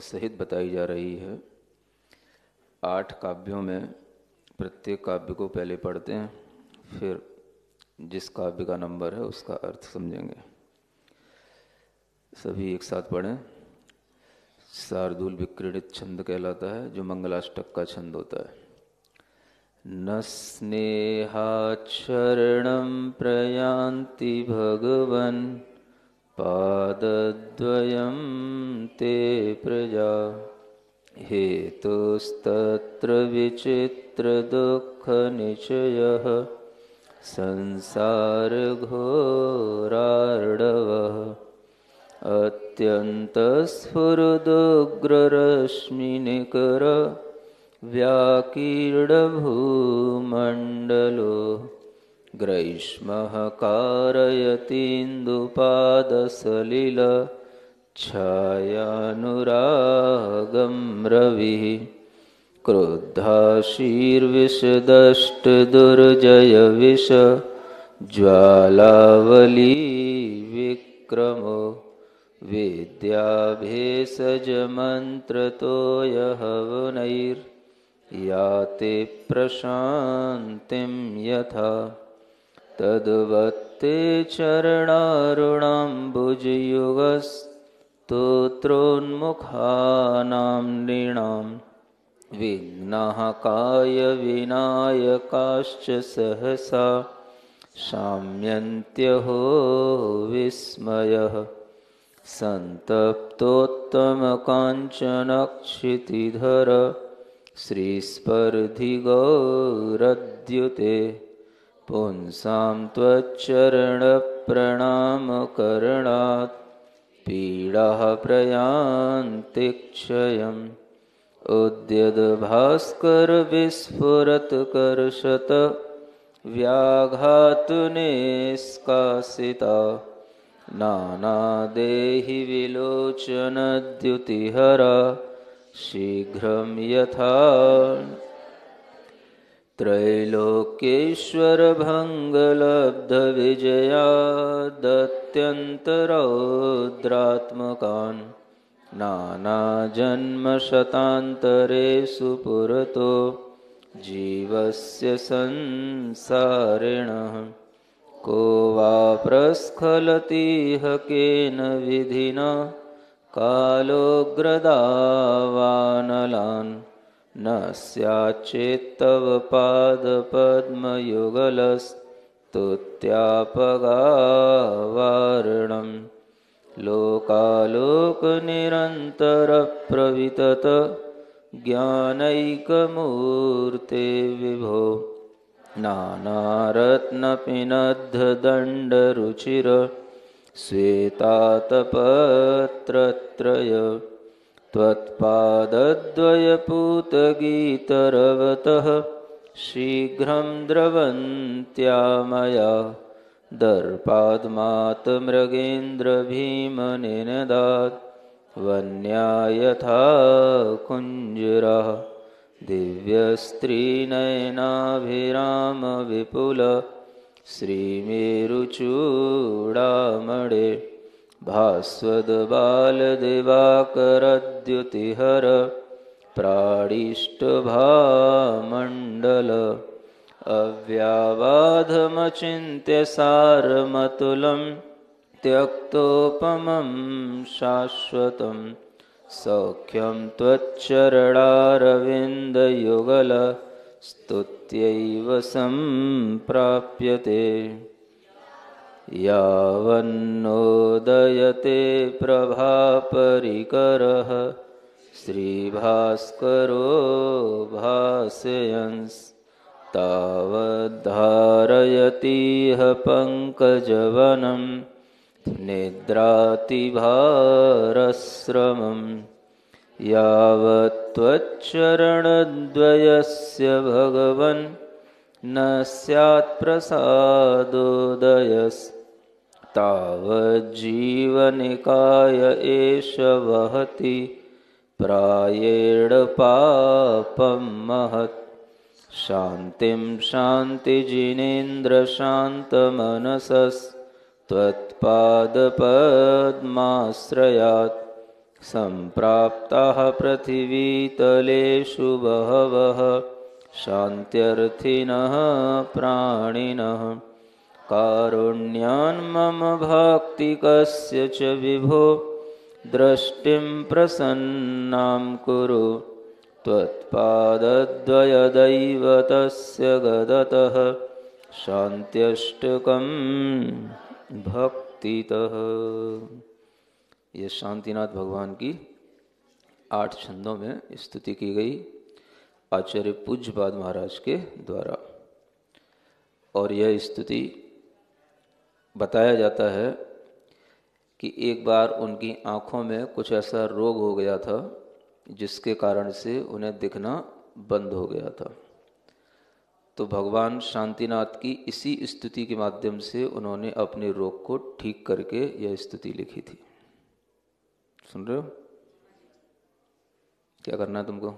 सहित बताई जा रही है। आठ काव्यों में प्रत्येक काव्य को पहले पढ़ते हैं, फिर जिस काव्य का नंबर है उसका अर्थ समझेंगे। सभी एक साथ पढ़ें। शार्दुल विक्रीडित छंद कहलाता है, जो मंगलाष्टक का छंद होता है। न स्नेहाचरण प्रयांति भगवन् पादद्वयं ते प्रजा हेतुस्तत्र विचित्रदुःखनिचयः संसारघोरार्णवः अत्यन्तस्फुरदुग्ररश्मिनिकर व्याकीर्णभूमण्डलो ग्रैष्मः कारयतीन्दुपादसलिल छायानुरागं रविः क्रुद्धाशीर्विशदष्टदुर्जयविष ज्वालावली विक्रमो विद्याभेषजमन्त्रतो यहवनैर्याते प्रशान्तिं यथा तद्वत्ते चरणारुणाम्बुजयुगस्तोत्रोन्मुखानां नृणां विघ्नः कायविनायकाश्च सहसा शाम्यन्त्यहो विस्मयः सन्तप्तोत्तमकाञ्चनक्षितिधर श्रीस्पर्धिगौरद्युते पुंसां त्वच्चरणप्रणामकरणात् पीडाः प्रयान्ति क्षयम् उद्यद्भास्करविस्फुरत्कर्षत व्याघातुनिष्कासिता नानादेहि विलोचनद्युतिहरा शीघ्रं यथा त्रैलोक्येश्वरभङ्गलब्धविजया दत्यन्तरौद्रात्मकान् नानाजन्मशतान्तरेषु पुरतो जीवस्य संसारिणः को वा प्रस्खलतीह केन विधिना कालोग्रदावानलान् न स्याच्चेत्तव पादपद्मयुगलस्तुत्यापगावारणं लोकालोकनिरन्तरप्रवितत ज्ञानैकमूर्ते विभो नानारत्नपिनद्धदण्डरुचिर श्वेतातपत्रत्रय त्वत्पादद्वयपूतगीतरवतः शीघ्रं द्रवन्त्या मया दर्पाद्मातमृगेन्द्रभीमनिनदात् वन्या यथा कुञ्जरः दिव्यस्त्रीनयनाभिरामविपुल श्रीमेरुचूडामणे भास्वद्बालदिवाकरद्युतिहर प्राणिष्टभामण्डल अव्याबाधमचिन्त्यसारमतुलं त्यक्तोपमं शाश्वतं सौख्यं त्वच्चरणारविन्दयुगलस्तुत्यैव सम्प्राप्यते। यावन्नोदयते प्रभापरिकरः श्रीभास्करो भास्यंस्तावद्धारयतीह पङ्कजवनं निद्रातिभारश्रमं यावत्त्वच्चरणद्वयस्य भगवन् न स्यात्प्रसादोदयस्तावज्जीवनिकाय एष वहति प्रायेण पापं महत् शान्तिं शान्तिजिनेन्द्रशान्तमनसस्त्वत्पादपद्माश्रयात् सम्प्राप्ताः पृथिवीतलेषु बहवः शान्त्यर्थिनः प्राणिनः। कारुण्यान् मम भक्तिकस्य च विभो दृष्टिं प्रसन्नां कुरु। त्वत्पादद्वयदैवतस्य गदतः, शान्त्यष्टकं भक्तितः। ये शांतिनाथ भगवान की आठ छंदों में स्तुति की गई। आचार्य पूज्यपाद महाराज के द्वारा। और यह स्तुति बताया जाता है कि एक बार उनकी आँखों में कुछ ऐसा रोग हो गया था, जिसके कारण से उन्हें दिखना बंद हो गया था। तो भगवान शांतिनाथ की इसी स्तुति के माध्यम से उन्होंने अपने रोग को ठीक करके यह स्तुति लिखी थी। सुन रहे हो? क्या करना है तुमको?